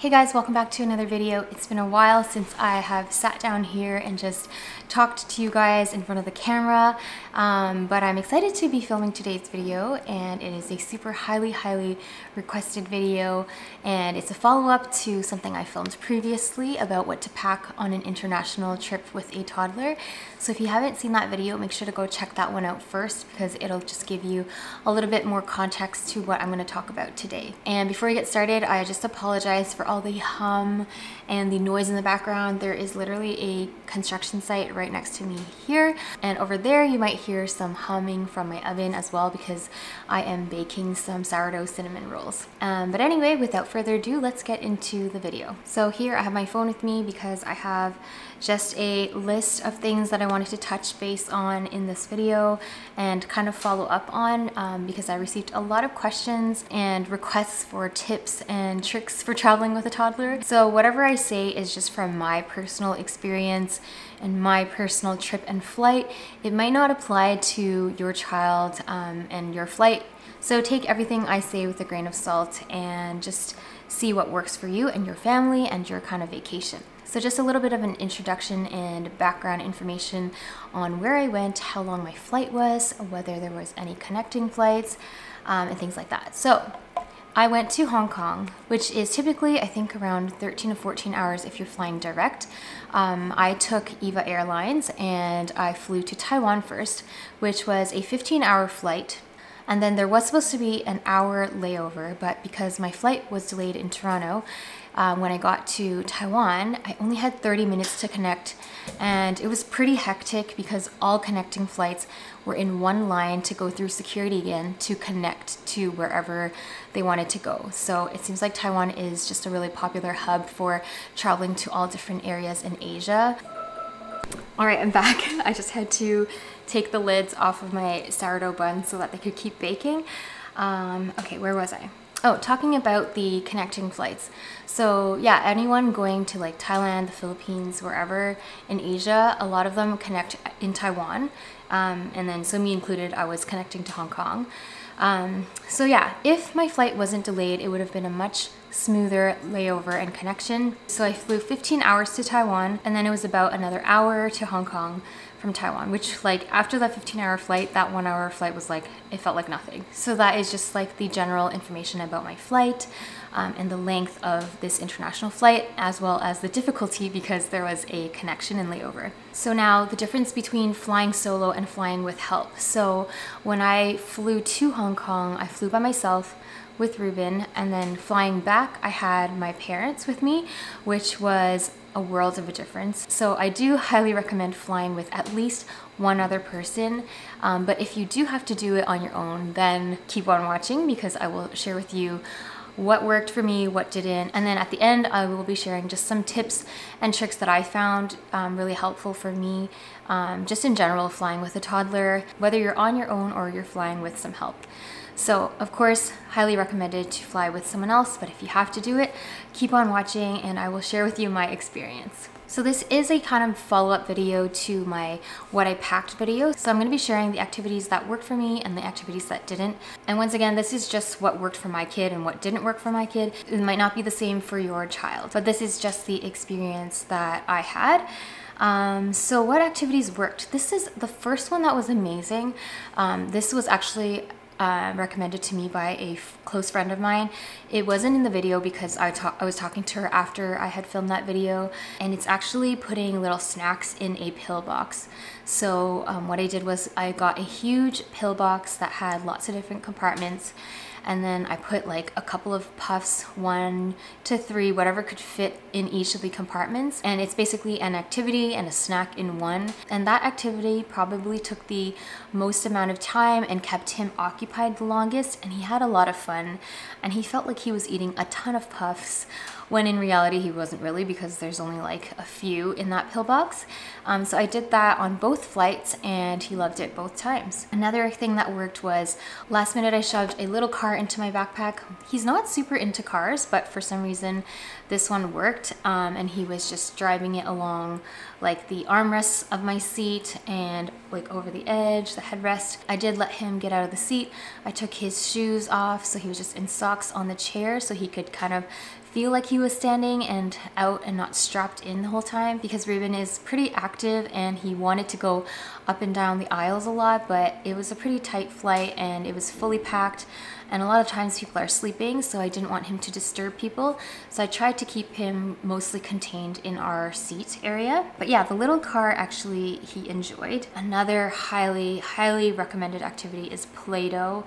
Hey guys, welcome back to another video. It's been a while since I have sat down here and just talked to you guys in front of the camera, um, but I'm excited to be filming today's video and it is a super highly, highly requested video and it's a follow-up to something I filmed previously about what to pack on an international trip with a toddler. So if you haven't seen that video, make sure to go check that one out first because it'll just give you a little bit more context to what I'm going to talk about today. And before I get started, I just apologize for all the hum and the noise in the background. There is literally a construction site right next to me here. And over there, you might hear some humming from my oven as well because I am baking some sourdough cinnamon rolls. Um, but anyway, without further ado, let's get into the video. So here I have my phone with me because I have just a list of things that I wanted to touch base on in this video and kind of follow up on um, because I received a lot of questions and requests for tips and tricks for traveling with a toddler. So whatever I say is just from my personal experience and my personal trip and flight. It might not apply to your child um, and your flight. So take everything I say with a grain of salt and just see what works for you and your family and your kind of vacation. So just a little bit of an introduction and background information on where I went, how long my flight was, whether there was any connecting flights, um, and things like that. So I went to Hong Kong, which is typically, I think, around 13 to 14 hours if you're flying direct. Um, I took EVA Airlines and I flew to Taiwan first, which was a 15 hour flight and then there was supposed to be an hour layover, but because my flight was delayed in Toronto, um, when I got to Taiwan, I only had 30 minutes to connect and it was pretty hectic because all connecting flights were in one line to go through security again to connect to wherever they wanted to go. So it seems like Taiwan is just a really popular hub for traveling to all different areas in Asia. All right, I'm back. I just had to take the lids off of my sourdough bun so that they could keep baking. Um, okay, where was I? Oh, talking about the connecting flights. So yeah, anyone going to like Thailand, the Philippines, wherever in Asia, a lot of them connect in Taiwan. Um, and then so me included, I was connecting to Hong Kong. Um, so yeah, if my flight wasn't delayed, it would have been a much smoother layover and connection. So I flew 15 hours to Taiwan and then it was about another hour to Hong Kong from Taiwan, which like after that 15 hour flight, that one hour flight was like, it felt like nothing. So that is just like the general information about my flight um, and the length of this international flight, as well as the difficulty because there was a connection and layover. So now the difference between flying solo and flying with help. So when I flew to Hong Kong, I flew by myself with Ruben and then flying back I had my parents with me which was a world of a difference. So I do highly recommend flying with at least one other person. Um, but if you do have to do it on your own, then keep on watching because I will share with you what worked for me, what didn't. And then at the end, I will be sharing just some tips and tricks that I found um, really helpful for me, um, just in general, flying with a toddler, whether you're on your own or you're flying with some help. So of course, highly recommended to fly with someone else, but if you have to do it, keep on watching and I will share with you my experience. So this is a kind of follow-up video to my what I packed video. So I'm gonna be sharing the activities that worked for me and the activities that didn't. And once again, this is just what worked for my kid and what didn't work for my kid. It might not be the same for your child, but this is just the experience that I had. Um, so what activities worked? This is the first one that was amazing. Um, this was actually uh, recommended to me by a close friend of mine. It wasn't in the video because I, I was talking to her after I had filmed that video and it's actually putting little snacks in a pill box. So um, what I did was I got a huge pill box that had lots of different compartments and then I put like a couple of puffs, one to three, whatever could fit in each of the compartments. And it's basically an activity and a snack in one. And that activity probably took the most amount of time and kept him occupied the longest. And he had a lot of fun. And he felt like he was eating a ton of puffs when in reality he wasn't really because there's only like a few in that pill box. Um, so I did that on both flights and he loved it both times. Another thing that worked was last minute I shoved a little car into my backpack. He's not super into cars, but for some reason this one worked um, and he was just driving it along like the armrests of my seat and like over the edge, the headrest. I did let him get out of the seat. I took his shoes off so he was just in socks on the chair so he could kind of feel like he was standing and out and not strapped in the whole time because Ruben is pretty active and he wanted to go up and down the aisles a lot, but it was a pretty tight flight and it was fully packed. And a lot of times people are sleeping so I didn't want him to disturb people. So I tried to keep him mostly contained in our seat area. But yeah the little car actually he enjoyed. Another highly highly recommended activity is Play-Doh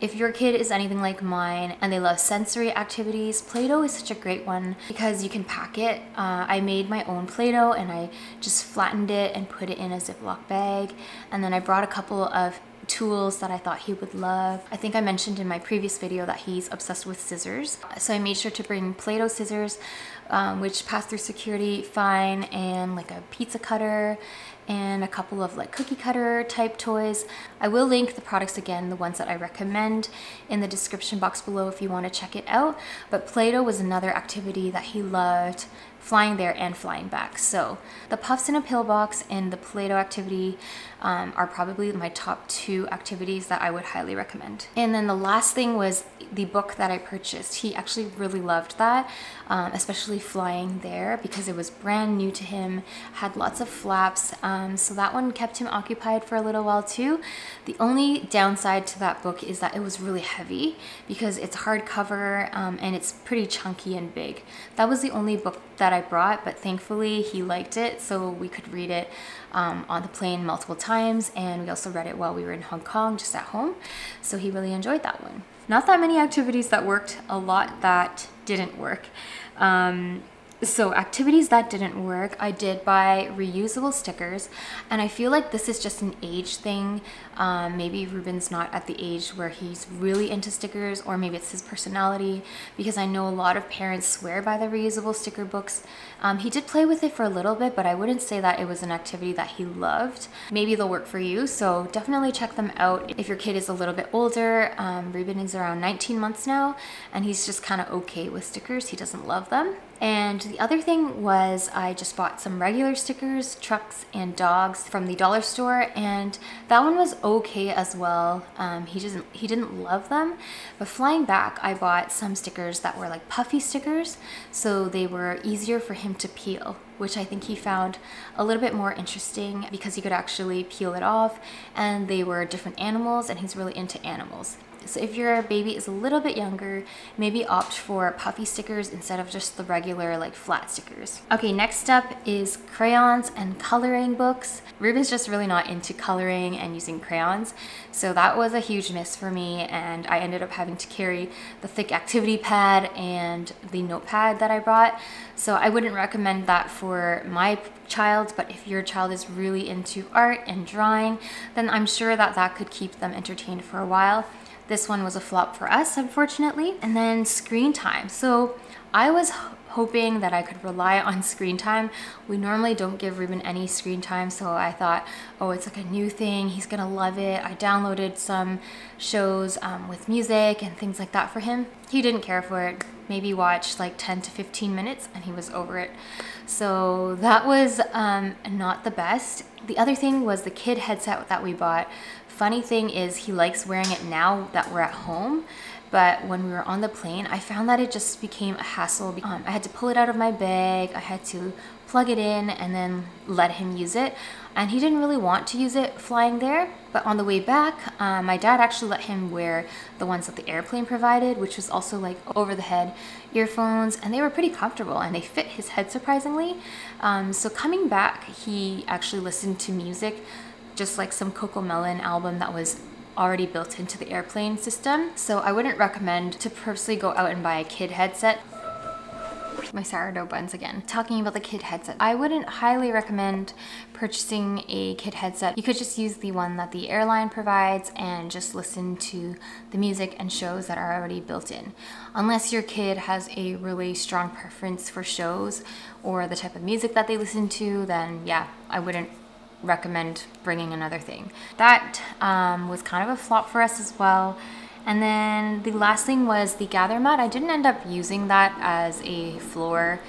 if your kid is anything like mine and they love sensory activities, Play-Doh is such a great one because you can pack it. Uh, I made my own Play-Doh and I just flattened it and put it in a Ziploc bag. And then I brought a couple of tools that I thought he would love. I think I mentioned in my previous video that he's obsessed with scissors. So I made sure to bring Play-Doh scissors, um, which pass through security fine, and like a pizza cutter, and a couple of like cookie cutter type toys. I will link the products again, the ones that I recommend in the description box below if you want to check it out. But Play-Doh was another activity that he loved flying there and flying back. So the Puffs in a Pill Box and the Play-Doh activity um, are probably my top two activities that I would highly recommend. And then the last thing was the book that I purchased. He actually really loved that, um, especially flying there because it was brand new to him, had lots of flaps. Um, so that one kept him occupied for a little while too. The only downside to that book is that it was really heavy because it's hardcover um, and it's pretty chunky and big. That was the only book that I brought, but thankfully he liked it so we could read it um, on the plane multiple times and we also read it while we were in Hong Kong just at home. So he really enjoyed that one. Not that many activities that worked, a lot that didn't work. Um, so activities that didn't work, I did buy reusable stickers and I feel like this is just an age thing. Um, maybe Ruben's not at the age where he's really into stickers or maybe it's his personality because I know a lot of parents swear by the reusable sticker books. Um, he did play with it for a little bit but I wouldn't say that it was an activity that he loved. Maybe they'll work for you so definitely check them out if your kid is a little bit older. Um, Ruben is around 19 months now and he's just kind of okay with stickers. He doesn't love them. And the other thing was I just bought some regular stickers, trucks and dogs from the dollar store and that one was okay as well. Um, he, doesn't, he didn't love them, but flying back I bought some stickers that were like puffy stickers so they were easier for him to peel which I think he found a little bit more interesting because he could actually peel it off and they were different animals and he's really into animals. So if your baby is a little bit younger, maybe opt for puffy stickers instead of just the regular like flat stickers. Okay, next up is crayons and coloring books. Ruben's just really not into coloring and using crayons. So that was a huge miss for me and I ended up having to carry the thick activity pad and the notepad that I brought. So I wouldn't recommend that for my child, but if your child is really into art and drawing, then I'm sure that that could keep them entertained for a while. This one was a flop for us, unfortunately. And then screen time. So I was hoping that I could rely on screen time. We normally don't give Ruben any screen time, so I thought, oh, it's like a new thing. He's gonna love it. I downloaded some shows um, with music and things like that for him. He didn't care for it. Maybe watched like 10 to 15 minutes and he was over it. So that was um, not the best. The other thing was the kid headset that we bought Funny thing is he likes wearing it now that we're at home, but when we were on the plane, I found that it just became a hassle. Um, I had to pull it out of my bag, I had to plug it in and then let him use it. And he didn't really want to use it flying there, but on the way back, um, my dad actually let him wear the ones that the airplane provided, which was also like over the head earphones, and they were pretty comfortable and they fit his head surprisingly. Um, so coming back, he actually listened to music just like some CoComelon album that was already built into the airplane system. So I wouldn't recommend to personally go out and buy a kid headset. My sourdough buns again. Talking about the kid headset, I wouldn't highly recommend purchasing a kid headset. You could just use the one that the airline provides and just listen to the music and shows that are already built in. Unless your kid has a really strong preference for shows or the type of music that they listen to, then yeah, I wouldn't recommend bringing another thing. That um, was kind of a flop for us as well. And then the last thing was the gather mat. I didn't end up using that as a floor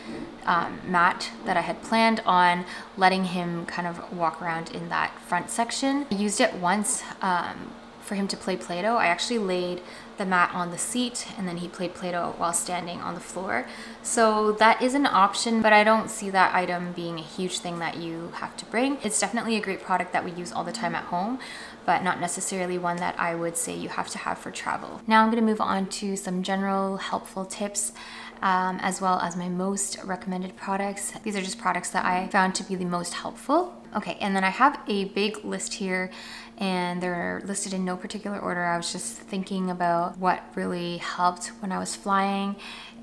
um, mat that I had planned on letting him kind of walk around in that front section. I used it once um, for him to play Play-Doh, I actually laid the mat on the seat and then he played Play-Doh while standing on the floor. So that is an option, but I don't see that item being a huge thing that you have to bring. It's definitely a great product that we use all the time at home, but not necessarily one that I would say you have to have for travel. Now I'm gonna move on to some general helpful tips um, as well as my most recommended products. These are just products that I found to be the most helpful. Okay, and then I have a big list here and they're listed in no particular order. I was just thinking about what really helped when I was flying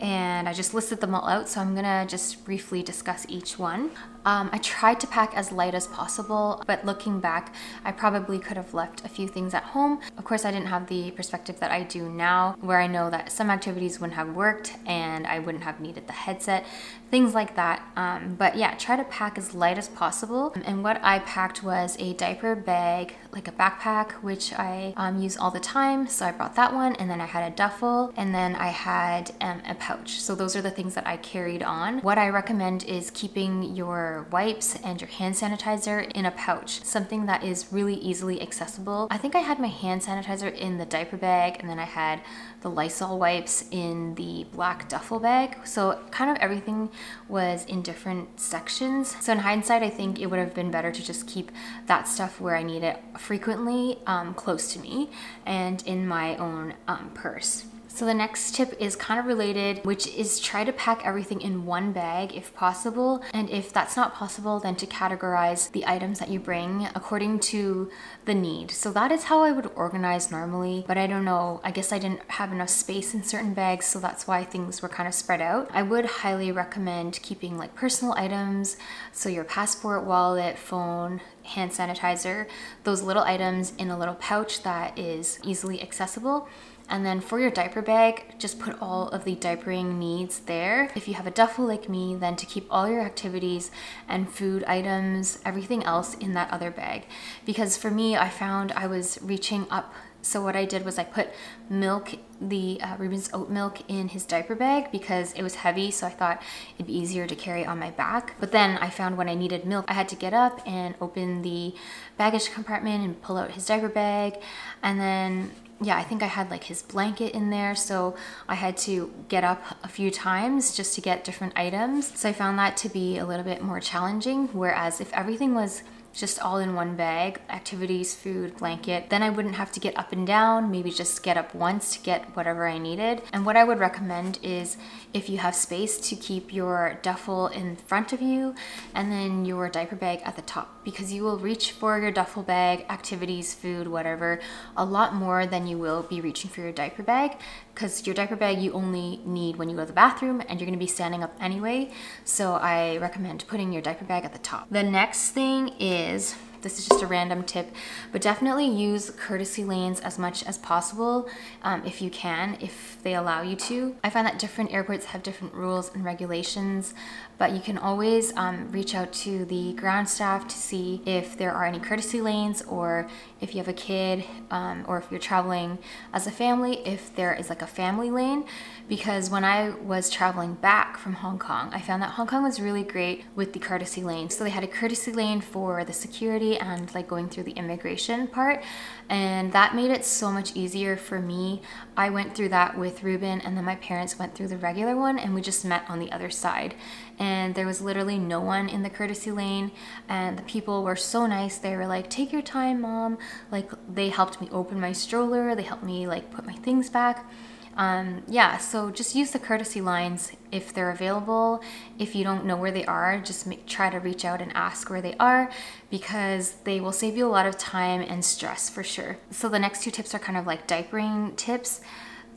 and I just listed them all out so I'm gonna just briefly discuss each one. Um, I tried to pack as light as possible, but looking back, I probably could have left a few things at home. Of course, I didn't have the perspective that I do now, where I know that some activities wouldn't have worked and I wouldn't have needed the headset, things like that. Um, but yeah, try to pack as light as possible. And what I packed was a diaper bag, like a backpack, which I um, use all the time. So I brought that one, and then I had a duffel, and then I had um, a pouch. So those are the things that I carried on. What I recommend is keeping your wipes and your hand sanitizer in a pouch, something that is really easily accessible. I think I had my hand sanitizer in the diaper bag and then I had the Lysol wipes in the black duffel bag. So kind of everything was in different sections. So in hindsight, I think it would have been better to just keep that stuff where I need it frequently um, close to me and in my own um, purse. So the next tip is kind of related, which is try to pack everything in one bag if possible. And if that's not possible, then to categorize the items that you bring according to the need. So that is how I would organize normally, but I don't know, I guess I didn't have enough space in certain bags, so that's why things were kind of spread out. I would highly recommend keeping like personal items, so your passport, wallet, phone, hand sanitizer, those little items in a little pouch that is easily accessible. And then for your diaper bag, just put all of the diapering needs there. If you have a duffel like me, then to keep all your activities and food items, everything else in that other bag. Because for me, I found I was reaching up so what I did was I put milk, the uh, Ruben's oat milk in his diaper bag because it was heavy so I thought it'd be easier to carry on my back. But then I found when I needed milk I had to get up and open the baggage compartment and pull out his diaper bag and then yeah, I think I had like his blanket in there, so I had to get up a few times just to get different items. So I found that to be a little bit more challenging, whereas if everything was just all in one bag, activities, food, blanket. Then I wouldn't have to get up and down, maybe just get up once to get whatever I needed. And what I would recommend is if you have space to keep your duffel in front of you and then your diaper bag at the top because you will reach for your duffel bag, activities, food, whatever, a lot more than you will be reaching for your diaper bag because your diaper bag you only need when you go to the bathroom and you're gonna be standing up anyway. So I recommend putting your diaper bag at the top. The next thing is this is just a random tip, but definitely use courtesy lanes as much as possible um, if you can, if they allow you to. I find that different airports have different rules and regulations, but you can always um, reach out to the ground staff to see if there are any courtesy lanes or if you have a kid um, or if you're traveling as a family, if there is like a family lane. Because when I was traveling back from Hong Kong, I found that Hong Kong was really great with the courtesy lane. So they had a courtesy lane for the security and like going through the immigration part. And that made it so much easier for me. I went through that with Ruben and then my parents went through the regular one and we just met on the other side. And there was literally no one in the courtesy lane and the people were so nice. They were like, take your time, mom. Like they helped me open my stroller. They helped me like put my things back. Um, yeah, so just use the courtesy lines if they're available. If you don't know where they are, just make, try to reach out and ask where they are because they will save you a lot of time and stress for sure. So the next two tips are kind of like diapering tips.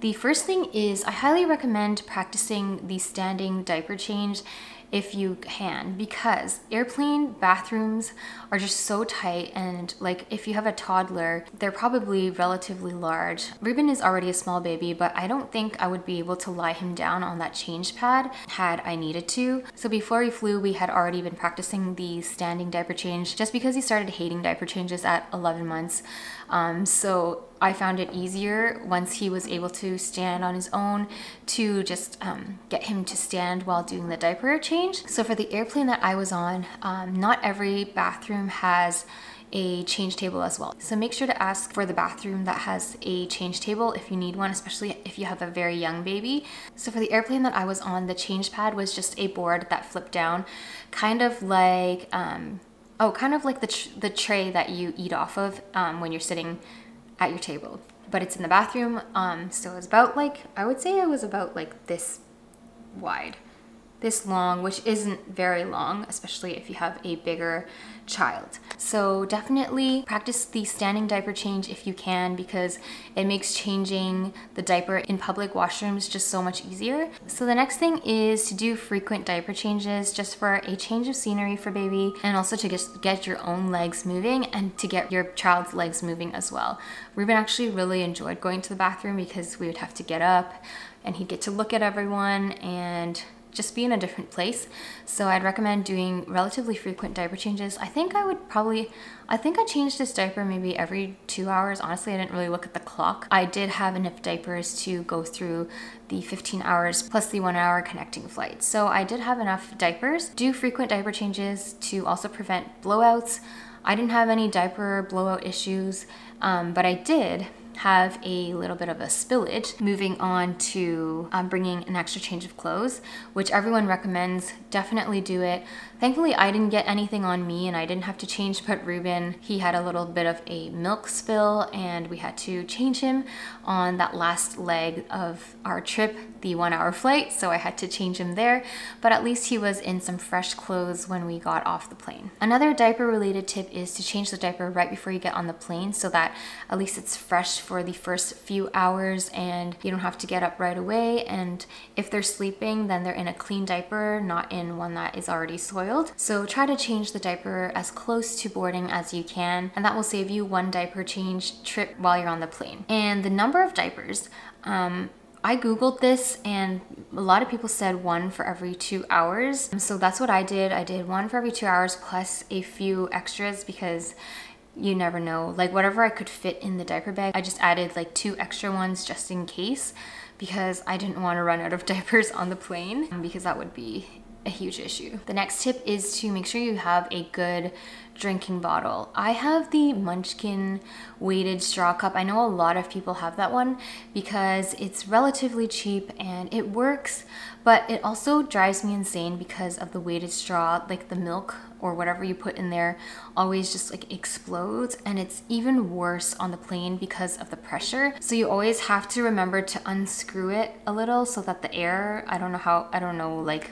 The first thing is I highly recommend practicing the standing diaper change if you can because airplane bathrooms are just so tight and like if you have a toddler they're probably relatively large. Ruben is already a small baby but I don't think I would be able to lie him down on that change pad had I needed to. So before we flew we had already been practicing the standing diaper change just because he started hating diaper changes at 11 months. Um, so I found it easier once he was able to stand on his own to just um, get him to stand while doing the diaper change. So for the airplane that I was on, um, not every bathroom has a change table as well. So make sure to ask for the bathroom that has a change table if you need one, especially if you have a very young baby. So for the airplane that I was on, the change pad was just a board that flipped down, kind of like, um, oh, kind of like the, tr the tray that you eat off of um, when you're sitting at your table. But it's in the bathroom, um, so it's about like, I would say it was about like this wide this long, which isn't very long, especially if you have a bigger child. So definitely practice the standing diaper change if you can because it makes changing the diaper in public washrooms just so much easier. So the next thing is to do frequent diaper changes just for a change of scenery for baby and also to just get your own legs moving and to get your child's legs moving as well. Ruben actually really enjoyed going to the bathroom because we would have to get up and he'd get to look at everyone and just be in a different place. So I'd recommend doing relatively frequent diaper changes. I think I would probably, I think I changed this diaper maybe every two hours. Honestly, I didn't really look at the clock. I did have enough diapers to go through the 15 hours plus the one hour connecting flight. So I did have enough diapers. Do frequent diaper changes to also prevent blowouts. I didn't have any diaper blowout issues, um, but I did have a little bit of a spillage. Moving on to um, bringing an extra change of clothes, which everyone recommends. Definitely do it. Thankfully, I didn't get anything on me and I didn't have to change, but Ruben, he had a little bit of a milk spill and we had to change him on that last leg of our trip, the one hour flight. So I had to change him there, but at least he was in some fresh clothes when we got off the plane. Another diaper related tip is to change the diaper right before you get on the plane so that at least it's fresh for the first few hours and you don't have to get up right away. And if they're sleeping, then they're in a clean diaper, not in one that is already soiled. So try to change the diaper as close to boarding as you can, and that will save you one diaper change trip while you're on the plane. And the number of diapers, um, I googled this and a lot of people said one for every two hours. So that's what I did. I did one for every two hours plus a few extras because you never know. Like whatever I could fit in the diaper bag, I just added like two extra ones just in case because I didn't want to run out of diapers on the plane um, because that would be a huge issue. The next tip is to make sure you have a good drinking bottle. I have the Munchkin weighted straw cup. I know a lot of people have that one because it's relatively cheap and it works, but it also drives me insane because of the weighted straw, like the milk or whatever you put in there always just like explodes and it's even worse on the plane because of the pressure. So you always have to remember to unscrew it a little so that the air, I don't know how, I don't know like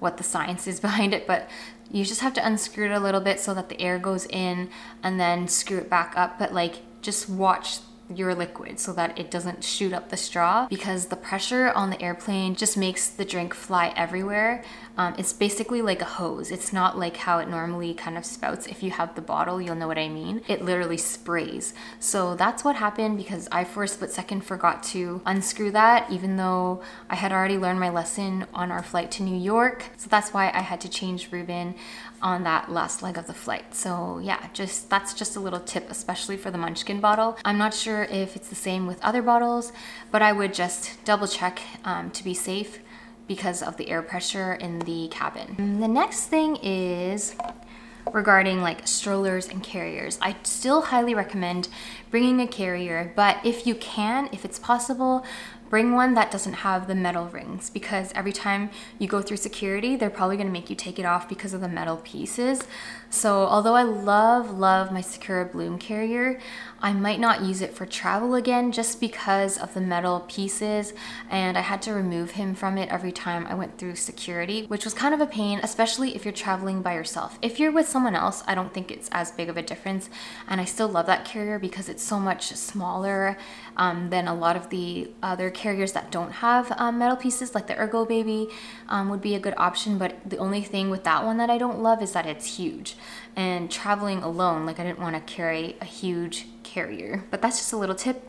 what the science is behind it, but you just have to unscrew it a little bit so that the air goes in and then screw it back up. But like, just watch your liquid so that it doesn't shoot up the straw because the pressure on the airplane just makes the drink fly everywhere. Um, it's basically like a hose. It's not like how it normally kind of spouts. If you have the bottle, you'll know what I mean. It literally sprays. So that's what happened because I for a split second forgot to unscrew that even though I had already learned my lesson on our flight to New York. So that's why I had to change Ruben on that last leg of the flight. So yeah, just that's just a little tip, especially for the Munchkin bottle. I'm not sure if it's the same with other bottles, but I would just double check um, to be safe because of the air pressure in the cabin. The next thing is regarding like strollers and carriers. I still highly recommend bringing a carrier, but if you can, if it's possible, Bring one that doesn't have the metal rings because every time you go through security, they're probably gonna make you take it off because of the metal pieces. So although I love, love my Sakura Bloom carrier, I might not use it for travel again just because of the metal pieces and I had to remove him from it every time I went through security, which was kind of a pain, especially if you're traveling by yourself. If you're with someone else, I don't think it's as big of a difference and I still love that carrier because it's so much smaller um, than a lot of the other carriers that don't have um, metal pieces like the Ergobaby um, would be a good option but the only thing with that one that I don't love is that it's huge and traveling alone like I didn't want to carry a huge carrier. But that's just a little tip.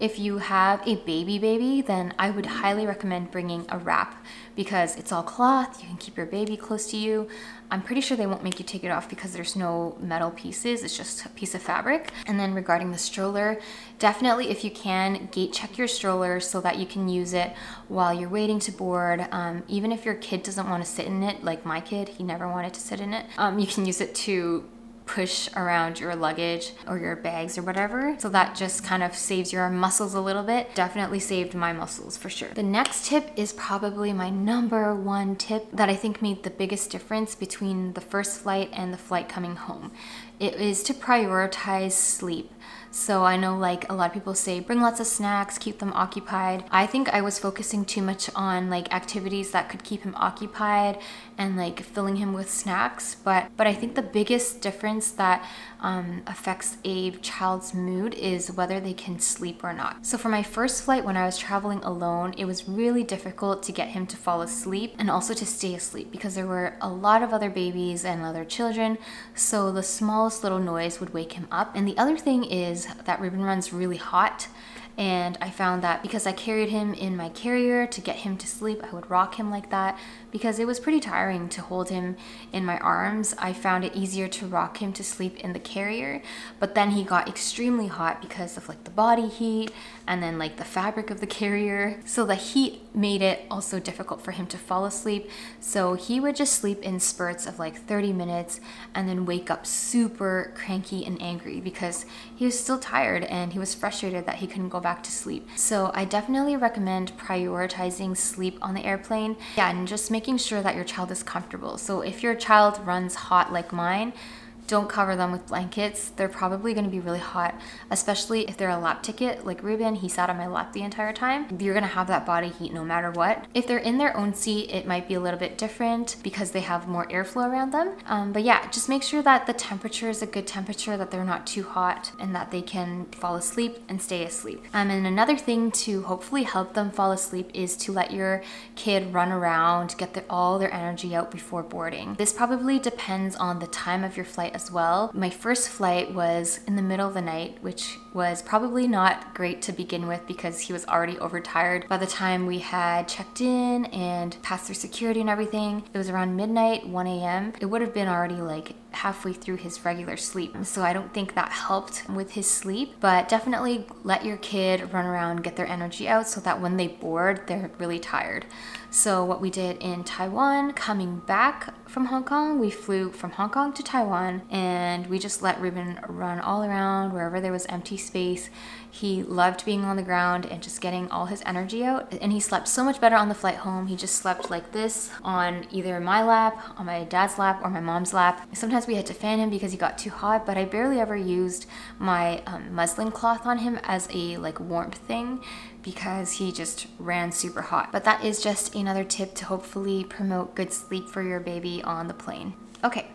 If you have a baby baby, then I would highly recommend bringing a wrap because it's all cloth, you can keep your baby close to you. I'm pretty sure they won't make you take it off because there's no metal pieces, it's just a piece of fabric. And then regarding the stroller, definitely if you can, gate check your stroller so that you can use it while you're waiting to board. Um, even if your kid doesn't want to sit in it, like my kid, he never wanted to sit in it, um, you can use it to push around your luggage or your bags or whatever. So that just kind of saves your muscles a little bit. Definitely saved my muscles for sure. The next tip is probably my number one tip that I think made the biggest difference between the first flight and the flight coming home. It is to prioritize sleep. So I know like a lot of people say bring lots of snacks, keep them occupied. I think I was focusing too much on like activities that could keep him occupied and like filling him with snacks. But but I think the biggest difference that um, affects a child's mood is whether they can sleep or not. So for my first flight when I was traveling alone, it was really difficult to get him to fall asleep and also to stay asleep because there were a lot of other babies and other children. So the smallest little noise would wake him up. And the other thing is that Ruben runs really hot and I found that because I carried him in my carrier to get him to sleep, I would rock him like that because it was pretty tiring to hold him in my arms. I found it easier to rock him to sleep in the carrier, but then he got extremely hot because of like the body heat and then like the fabric of the carrier. So the heat made it also difficult for him to fall asleep. So he would just sleep in spurts of like 30 minutes and then wake up super cranky and angry because he was still tired and he was frustrated that he couldn't go back to sleep. So I definitely recommend prioritizing sleep on the airplane. Yeah, and just making sure that your child is comfortable. So if your child runs hot like mine, don't cover them with blankets. They're probably gonna be really hot, especially if they're a lap ticket. Like Ruben, he sat on my lap the entire time. You're gonna have that body heat no matter what. If they're in their own seat, it might be a little bit different because they have more airflow around them. Um, but yeah, just make sure that the temperature is a good temperature, that they're not too hot, and that they can fall asleep and stay asleep. Um, and another thing to hopefully help them fall asleep is to let your kid run around, get the, all their energy out before boarding. This probably depends on the time of your flight as well. My first flight was in the middle of the night, which was probably not great to begin with because he was already overtired. By the time we had checked in and passed through security and everything, it was around midnight, 1 a.m. It would have been already like halfway through his regular sleep. So I don't think that helped with his sleep, but definitely let your kid run around, get their energy out so that when they board, they're really tired. So what we did in Taiwan, coming back from Hong Kong, we flew from Hong Kong to Taiwan and we just let Ruben run all around wherever there was empty space. He loved being on the ground and just getting all his energy out. And he slept so much better on the flight home. He just slept like this on either my lap, on my dad's lap, or my mom's lap. Sometimes we had to fan him because he got too hot, but I barely ever used my um, muslin cloth on him as a like warmth thing because he just ran super hot. But that is just another tip to hopefully promote good sleep for your baby on the plane. Okay,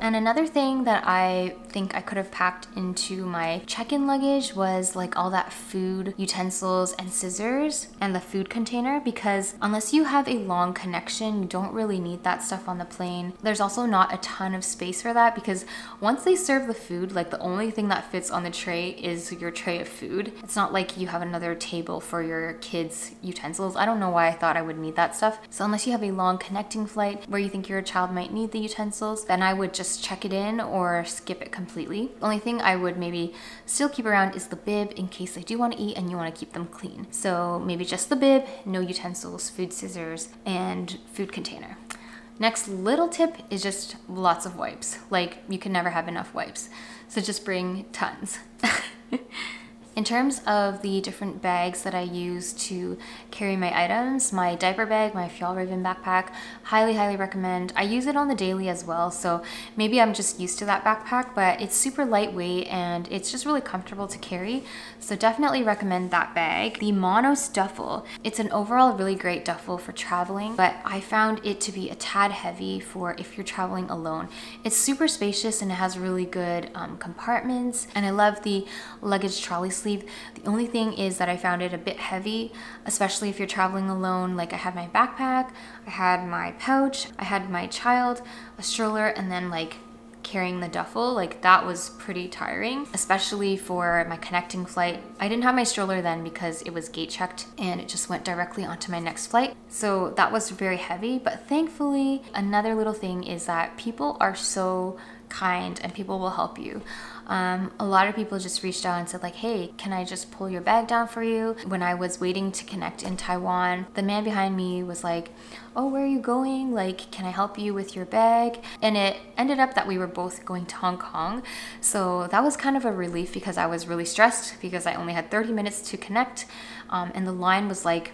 and another thing that I think I could have packed into my check-in luggage was like all that food, utensils, and scissors, and the food container because unless you have a long connection, you don't really need that stuff on the plane. There's also not a ton of space for that because once they serve the food, like the only thing that fits on the tray is your tray of food. It's not like you have another table for your kids' utensils. I don't know why I thought I would need that stuff. So unless you have a long connecting flight where you think your child might need the utensils, then I would just just check it in or skip it completely. Only thing I would maybe still keep around is the bib in case I do want to eat and you want to keep them clean. So maybe just the bib, no utensils, food scissors, and food container. Next little tip is just lots of wipes. Like you can never have enough wipes. So just bring tons. In terms of the different bags that I use to carry my items, my diaper bag, my Fjällräven backpack, highly, highly recommend. I use it on the daily as well, so maybe I'm just used to that backpack, but it's super lightweight and it's just really comfortable to carry, so definitely recommend that bag. The Monos duffel, it's an overall really great duffel for traveling, but I found it to be a tad heavy for if you're traveling alone. It's super spacious and it has really good um, compartments, and I love the luggage trolley sleeve. The only thing is that I found it a bit heavy, especially if you're traveling alone. Like I had my backpack, I had my pouch, I had my child, a stroller, and then like carrying the duffel, like that was pretty tiring, especially for my connecting flight. I didn't have my stroller then because it was gate checked and it just went directly onto my next flight. So that was very heavy, but thankfully, another little thing is that people are so kind and people will help you. Um, a lot of people just reached out and said like, hey, can I just pull your bag down for you? When I was waiting to connect in Taiwan, the man behind me was like, oh, where are you going? Like, can I help you with your bag? And it ended up that we were both going to Hong Kong. So that was kind of a relief because I was really stressed because I only had 30 minutes to connect. Um, and the line was like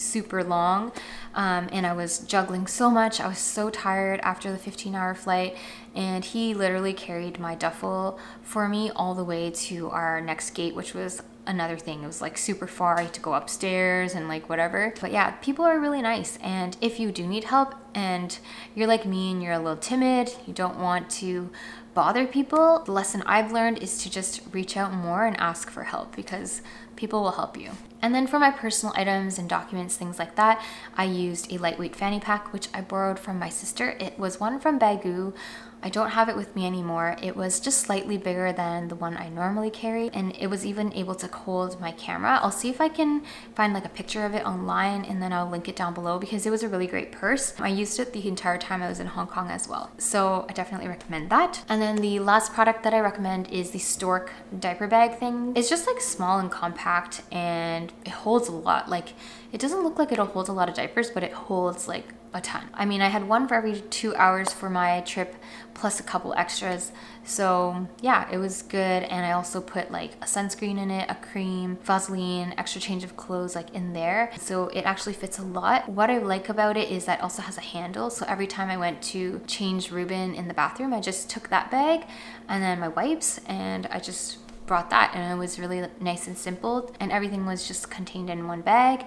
super long um, and I was juggling so much. I was so tired after the 15 hour flight and he literally carried my duffel for me all the way to our next gate, which was another thing. It was like super far. I had to go upstairs and like whatever. But yeah, people are really nice. And if you do need help and you're like me and you're a little timid, you don't want to bother people, the lesson I've learned is to just reach out more and ask for help because people will help you. And then for my personal items and documents, things like that, I used a lightweight fanny pack, which I borrowed from my sister. It was one from Baggu I don't have it with me anymore. It was just slightly bigger than the one I normally carry and it was even able to hold my camera. I'll see if I can find like a picture of it online and then I'll link it down below because it was a really great purse. I used it the entire time I was in Hong Kong as well. So I definitely recommend that. And then the last product that I recommend is the Storq diaper bag thing. It's just like small and compact and it holds a lot. Like it doesn't look like it'll hold a lot of diapers, but it holds like a ton. I mean, I had one for every two hours for my trip, plus a couple extras. So yeah, it was good. And I also put like a sunscreen in it, a cream, Vaseline, extra change of clothes like in there. So it actually fits a lot. What I like about it is that it also has a handle. So every time I went to change Ruben in the bathroom, I just took that bag and then my wipes and I just brought that and it was really nice and simple and everything was just contained in one bag.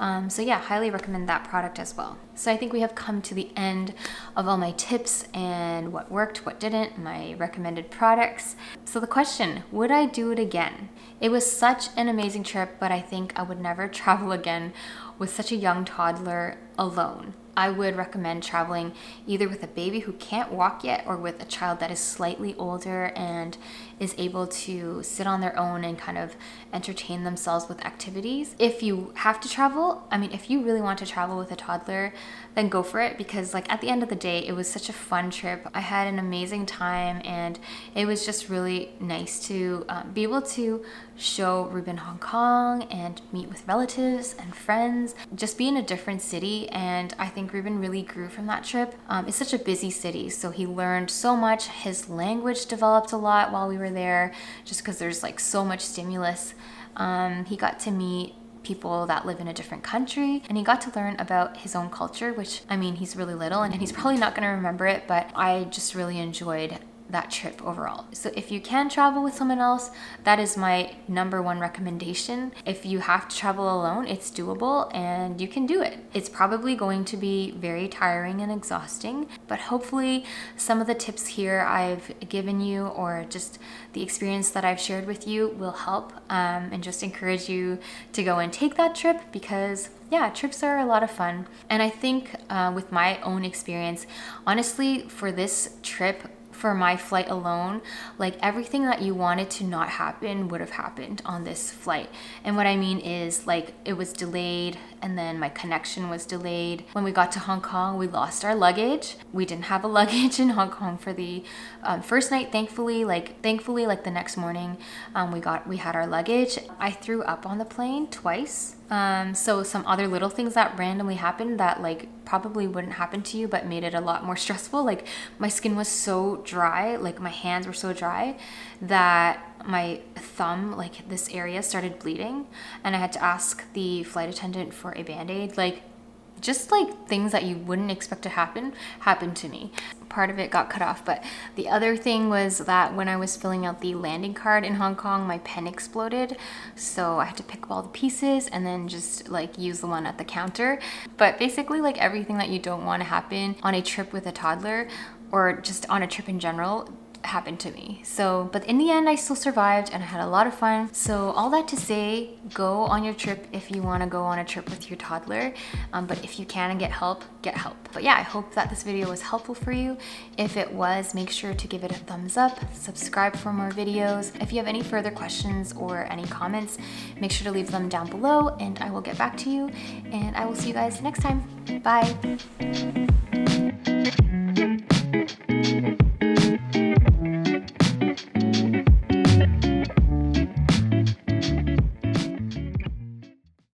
Um, so yeah, highly recommend that product as well. So I think we have come to the end of all my tips and what worked, what didn't, my recommended products. So the question, would I do it again? It was such an amazing trip, but I think I would never travel again with such a young toddler alone. I would recommend traveling either with a baby who can't walk yet or with a child that is slightly older and is able to sit on their own and kind of entertain themselves with activities. If you have to travel, I mean, if you really want to travel with a toddler, then go for it because like at the end of the day, it was such a fun trip. I had an amazing time and it was just really nice to um, be able to show Ruben Hong Kong and meet with relatives and friends, just be in a different city. And I think Ruben really grew from that trip. Um, it's such a busy city, so he learned so much. His language developed a lot while we were there, just because there's like so much stimulus. Um, he got to meet people that live in a different country and he got to learn about his own culture which I mean he's really little and he's probably not going to remember it but I just really enjoyed that trip overall. So if you can travel with someone else, that is my number one recommendation. If you have to travel alone, it's doable and you can do it. It's probably going to be very tiring and exhausting, but hopefully some of the tips here I've given you or just the experience that I've shared with you will help um, and just encourage you to go and take that trip because yeah, trips are a lot of fun. And I think uh, with my own experience, honestly, for this trip, for my flight alone, like everything that you wanted to not happen would have happened on this flight. And what I mean is like it was delayed and then my connection was delayed. When we got to Hong Kong, we lost our luggage. We didn't have a luggage in Hong Kong for the um, first night, thankfully, like thankfully like the next morning um, we got we had our luggage. I threw up on the plane twice um, so some other little things that randomly happened that like probably wouldn't happen to you but made it a lot more stressful. Like my skin was so dry, like my hands were so dry that my thumb, like this area started bleeding and I had to ask the flight attendant for a band-aid. Like just like things that you wouldn't expect to happen happened to me. Part of it got cut off, but the other thing was that when I was filling out the landing card in Hong Kong, my pen exploded. So I had to pick up all the pieces and then just like use the one at the counter. But basically like everything that you don't want to happen on a trip with a toddler or just on a trip in general happened to me. So, but in the end, I still survived and I had a lot of fun. So all that to say, go on your trip if you wanna go on a trip with your toddler. Um, but if you can and get help, get help. But yeah, I hope that this video was helpful for you. If it was, make sure to give it a thumbs up, subscribe for more videos. If you have any further questions or any comments, make sure to leave them down below and I will get back to you. And I will see you guys next time. Bye.